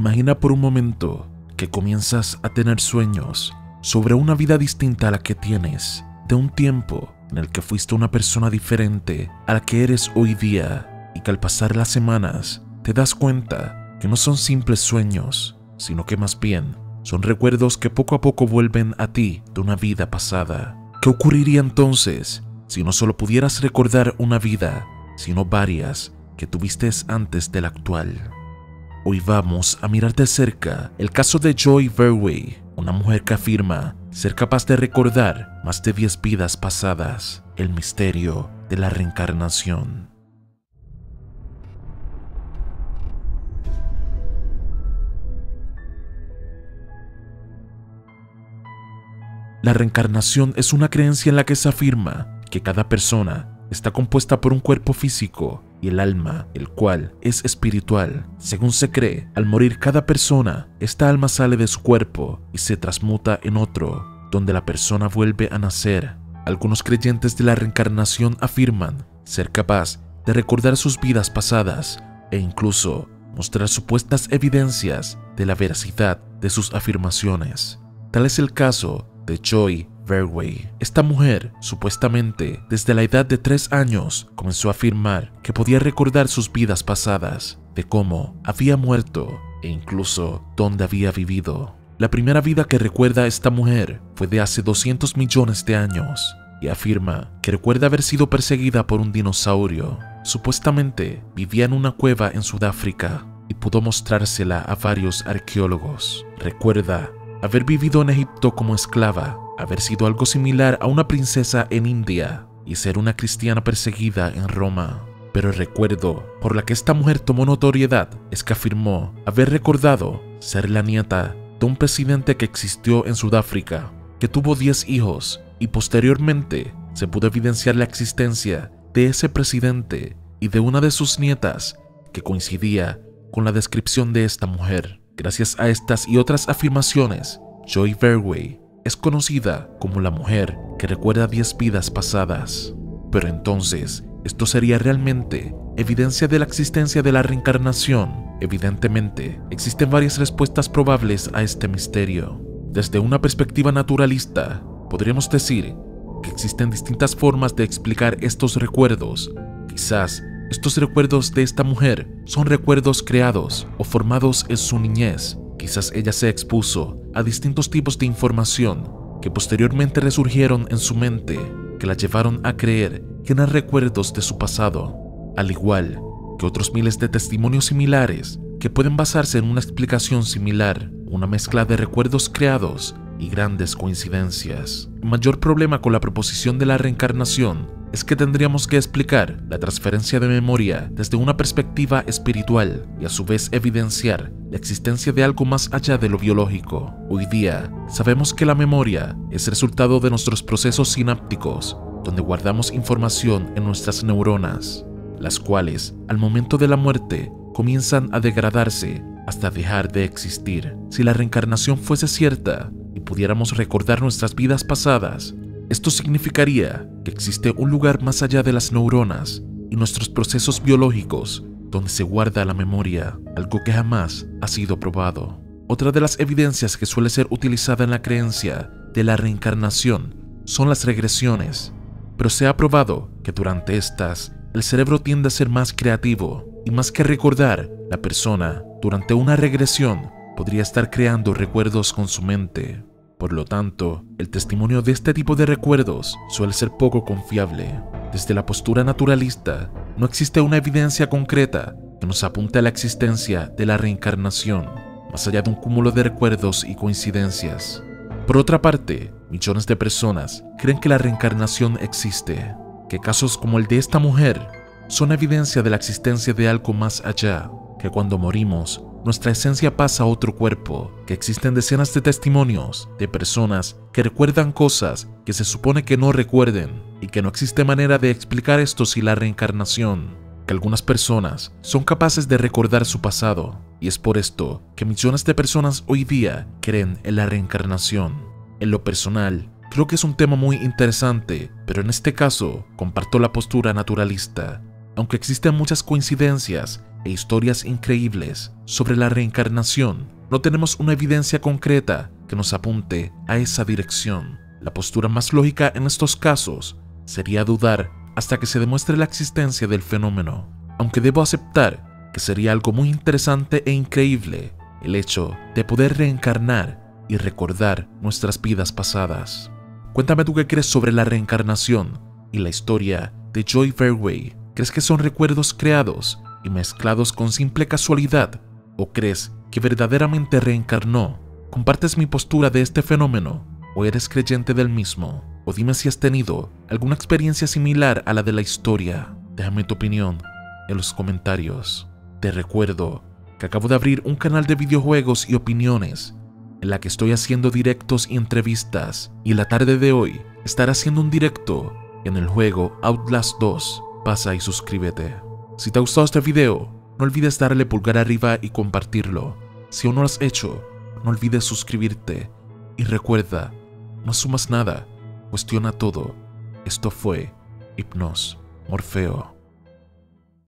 Imagina por un momento que comienzas a tener sueños sobre una vida distinta a la que tienes, de un tiempo en el que fuiste una persona diferente a la que eres hoy día y que al pasar las semanas te das cuenta que no son simples sueños, sino que más bien son recuerdos que poco a poco vuelven a ti de una vida pasada. ¿Qué ocurriría entonces si no solo pudieras recordar una vida, sino varias que tuviste antes de la actual? Hoy vamos a mirar de cerca el caso de Joy Verway, una mujer que afirma ser capaz de recordar más de 10 vidas pasadas, el misterio de la reencarnación. La reencarnación es una creencia en la que se afirma que cada persona está compuesta por un cuerpo físico y el alma, el cual es espiritual. Según se cree, al morir cada persona, esta alma sale de su cuerpo y se transmuta en otro, donde la persona vuelve a nacer. Algunos creyentes de la reencarnación afirman ser capaz de recordar sus vidas pasadas e incluso mostrar supuestas evidencias de la veracidad de sus afirmaciones. Tal es el caso de Joy Esta mujer, supuestamente, desde la edad de tres años, comenzó a afirmar que podía recordar sus vidas pasadas, de cómo había muerto e incluso dónde había vivido. La primera vida que recuerda esta mujer fue de hace 200 millones de años y afirma que recuerda haber sido perseguida por un dinosaurio. Supuestamente vivía en una cueva en Sudáfrica y pudo mostrársela a varios arqueólogos. Recuerda haber vivido en Egipto como esclava, haber sido algo similar a una princesa en India y ser una cristiana perseguida en Roma. Pero el recuerdo por la que esta mujer tomó notoriedad es que afirmó haber recordado ser la nieta de un presidente que existió en Sudáfrica, que tuvo 10 hijos y posteriormente se pudo evidenciar la existencia de ese presidente y de una de sus nietas que coincidía con la descripción de esta mujer. Gracias a estas y otras afirmaciones, Joy Verway es conocida como la mujer que recuerda 10 vidas pasadas. Pero entonces, ¿esto sería realmente evidencia de la existencia de la reencarnación? Evidentemente, existen varias respuestas probables a este misterio. Desde una perspectiva naturalista, podríamos decir que existen distintas formas de explicar estos recuerdos. Quizás estos recuerdos de esta mujer son recuerdos creados o formados en su niñez. Quizás ella se expuso a distintos tipos de información que posteriormente resurgieron en su mente, que la llevaron a creer que eran recuerdos de su pasado, al igual que otros miles de testimonios similares que pueden basarse en una explicación similar, una mezcla de recuerdos creados y grandes coincidencias. El mayor problema con la proposición de la reencarnación es que tendríamos que explicar la transferencia de memoria desde una perspectiva espiritual y a su vez evidenciar la existencia de algo más allá de lo biológico. Hoy día sabemos que la memoria es resultado de nuestros procesos sinápticos, donde guardamos información en nuestras neuronas, las cuales al momento de la muerte comienzan a degradarse hasta dejar de existir. Si la reencarnación fuese cierta pudiéramos recordar nuestras vidas pasadas, esto significaría que existe un lugar más allá de las neuronas y nuestros procesos biológicos donde se guarda la memoria, algo que jamás ha sido probado. Otra de las evidencias que suele ser utilizada en la creencia de la reencarnación son las regresiones, pero se ha probado que durante estas el cerebro tiende a ser más creativo y más que recordar, la persona durante una regresión podría estar creando recuerdos con su mente. Por lo tanto, el testimonio de este tipo de recuerdos suele ser poco confiable. Desde la postura naturalista, no existe una evidencia concreta que nos apunte a la existencia de la reencarnación, más allá de un cúmulo de recuerdos y coincidencias. Por otra parte, millones de personas creen que la reencarnación existe, que casos como el de esta mujer son evidencia de la existencia de algo más allá, que cuando morimos nuestra esencia pasa a otro cuerpo, que existen decenas de testimonios de personas que recuerdan cosas que se supone que no recuerden y que no existe manera de explicar esto sin la reencarnación, que algunas personas son capaces de recordar su pasado y es por esto que millones de personas hoy día creen en la reencarnación. En lo personal, creo que es un tema muy interesante, pero en este caso comparto la postura naturalista. Aunque existen muchas coincidencias e historias increíbles sobre la reencarnación, no tenemos una evidencia concreta que nos apunte a esa dirección. La postura más lógica en estos casos sería dudar hasta que se demuestre la existencia del fenómeno, aunque debo aceptar que sería algo muy interesante e increíble el hecho de poder reencarnar y recordar nuestras vidas pasadas. Cuéntame tú qué crees sobre la reencarnación y la historia de Joy Fairway. ¿Crees que son recuerdos creados y mezclados con simple casualidad? ¿O crees que verdaderamente reencarnó? ¿Compartes mi postura de este fenómeno o eres creyente del mismo? O dime si has tenido alguna experiencia similar a la de la historia. Déjame tu opinión en los comentarios. Te recuerdo que acabo de abrir un canal de videojuegos y opiniones en la que estoy haciendo directos y entrevistas y la tarde de hoy estaré haciendo un directo en el juego Outlast 2. Pasa y suscríbete. Si te ha gustado este video, no olvides darle pulgar arriba y compartirlo. Si aún no lo has hecho, no olvides suscribirte. Y recuerda, no sumas nada, cuestiona todo. Esto fue Hipnos Morfeo.